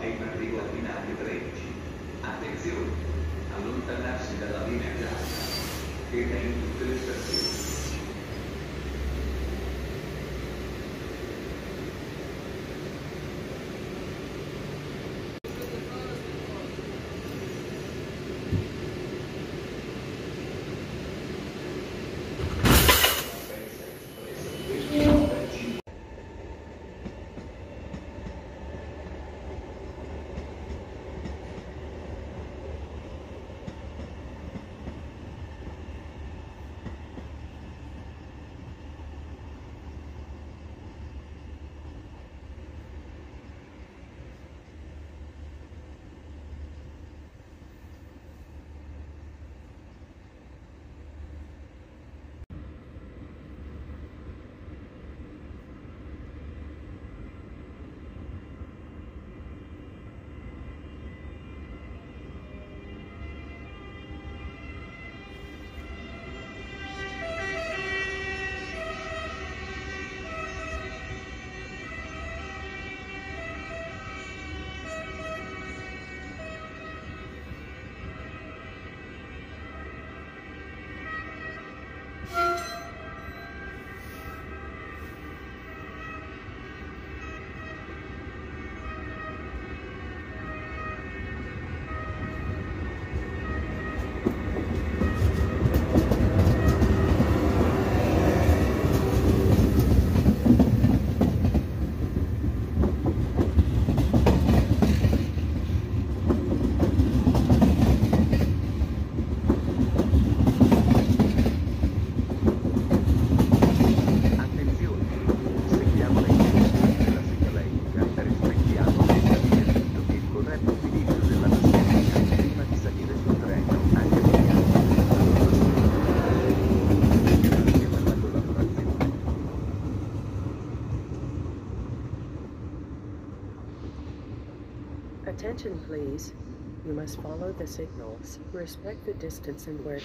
è in arrivo al binario 13. Attenzione, allontanarsi dalla linea gialla, che è in tutte le stazioni. Attention please. You must follow the signals, respect the distance and wear